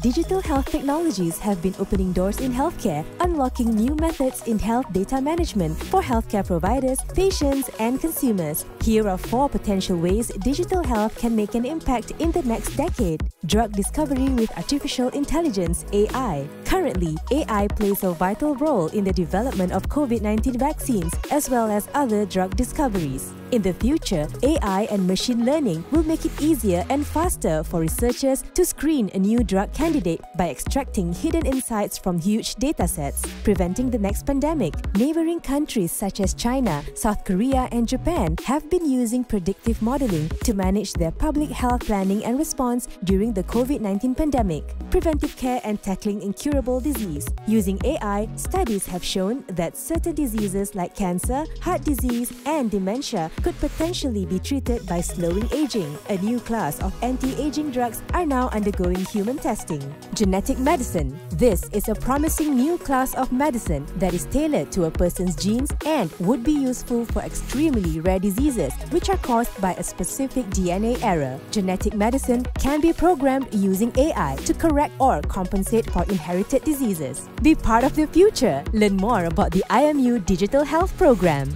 digital health technologies have been opening doors in healthcare, unlocking new methods in health data management for healthcare providers, patients, and consumers. Here are four potential ways digital health can make an impact in the next decade. Drug discovery with artificial intelligence AI. Currently, AI plays a vital role in the development of COVID 19 vaccines as well as other drug discoveries. In the future, AI and machine learning will make it easier and faster for researchers to screen a new drug candidate by extracting hidden insights from huge datasets, preventing the next pandemic. Neighboring countries such as China, South Korea, and Japan have been using predictive modeling to manage their public health planning and response during the COVID 19 pandemic, preventive care, and tackling incurable disease. Using AI, studies have shown that certain diseases like cancer, heart disease, and dementia could potentially be treated by slowing aging. A new class of anti-aging drugs are now undergoing human testing. Genetic medicine. This is a promising new class of medicine that is tailored to a person's genes and would be useful for extremely rare diseases which are caused by a specific DNA error. Genetic medicine can be programmed using AI to correct or compensate for inherited diseases. Be part of the future. Learn more about the IMU Digital Health Program.